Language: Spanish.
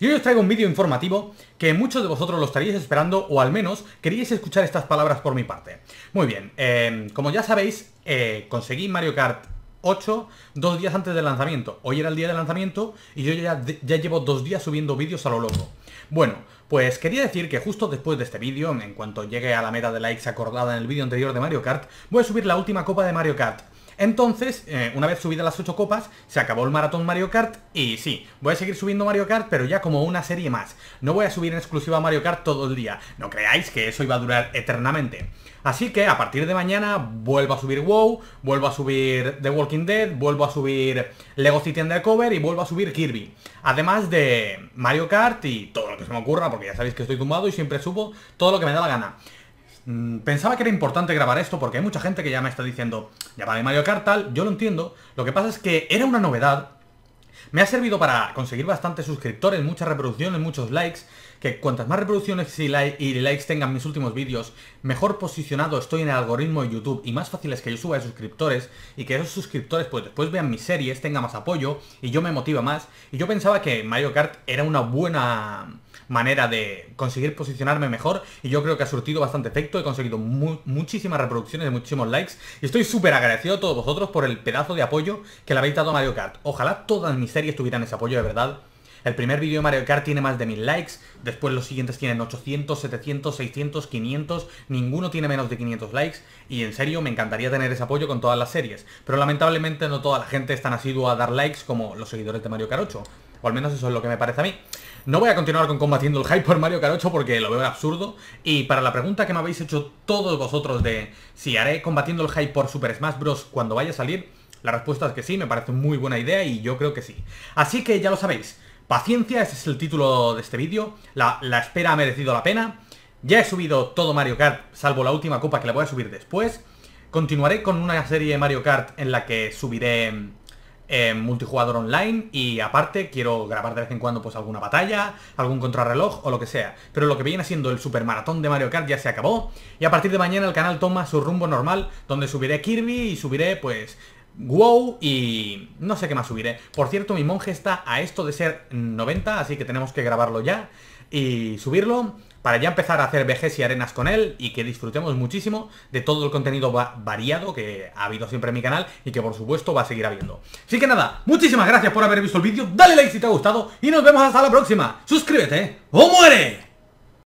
Y hoy os traigo un vídeo informativo que muchos de vosotros lo estaríais esperando o al menos queríais escuchar estas palabras por mi parte. Muy bien, eh, como ya sabéis, eh, conseguí Mario Kart 8 dos días antes del lanzamiento. Hoy era el día de lanzamiento y yo ya, ya llevo dos días subiendo vídeos a lo loco. Bueno, pues quería decir que justo después de este vídeo, en cuanto llegue a la meta de likes acordada en el vídeo anterior de Mario Kart, voy a subir la última copa de Mario Kart. Entonces, eh, una vez subidas las 8 copas, se acabó el maratón Mario Kart y sí, voy a seguir subiendo Mario Kart, pero ya como una serie más. No voy a subir en exclusiva Mario Kart todo el día. No creáis que eso iba a durar eternamente. Así que a partir de mañana vuelvo a subir WoW, vuelvo a subir The Walking Dead, vuelvo a subir Lego City Undercover y vuelvo a subir Kirby. Además de Mario Kart y todo lo que se me ocurra, porque ya sabéis que estoy tumbado y siempre subo todo lo que me da la gana. Mm, pensaba que era importante grabar esto porque hay mucha gente que ya me está diciendo, ya vale Mario Kart tal, yo lo entiendo. Lo que pasa es que era una novedad. Me ha servido para conseguir bastantes suscriptores, muchas reproducciones, muchos likes. Que cuantas más reproducciones y, likes tengan mis últimos vídeos, mejor posicionado estoy en el algoritmo de YouTube y más fácil es que yo suba de suscriptores y que esos suscriptores pues después vean mis series, tengan más apoyo y yo me motiva más. Y yo pensaba que Mario Kart era una buena manera de conseguir posicionarme mejor y yo creo que ha surtido bastante efecto, he conseguido muchísimas reproducciones, muchísimos likes y estoy súper agradecido a todos vosotros por el pedazo de apoyo que le habéis dado a Mario Kart. Ojalá todas mis series tuvieran ese apoyo de verdad. El primer vídeo de Mario Kart tiene más de 1000 likes, después los siguientes tienen 800, 700, 600, 500, ninguno tiene menos de 500 likes y en serio me encantaría tener ese apoyo con todas las series, pero lamentablemente no toda la gente es tan asidua a dar likes como los seguidores de Mario Kart 8, o al menos eso es lo que me parece a mí. No voy a continuar con combatiendo el hype por Mario Kart 8 porque lo veo absurdo. Y para la pregunta que me habéis hecho todos vosotros de si haré combatiendo el hype por Super Smash Bros. cuando vaya a salir, la respuesta es que sí, me parece muy buena idea y yo creo que sí. Así que ya lo sabéis, paciencia, ese es el título de este vídeo, la, la espera ha merecido la pena. Ya he subido todo Mario Kart, salvo la última copa que le voy a subir después. Continuaré con una serie de Mario Kart en la que subiré multijugador online y aparte quiero grabar de vez en cuando pues alguna batalla, algún contrarreloj o lo que sea. Pero lo que viene siendo el super maratón de Mario Kart ya se acabó y a partir de mañana el canal toma su rumbo normal donde subiré Kirby y subiré pues WoW y no sé qué más subiré. Por cierto, mi monje está a esto de ser 90, así que tenemos que grabarlo ya y subirlo para ya empezar a hacer vejes y arenas con él y que disfrutemos muchísimo de todo el contenido variado que ha habido siempre en mi canal y que por supuesto va a seguir habiendo. Así que nada, muchísimas gracias por haber visto el vídeo, dale like si te ha gustado y nos vemos hasta la próxima. Suscríbete o muere.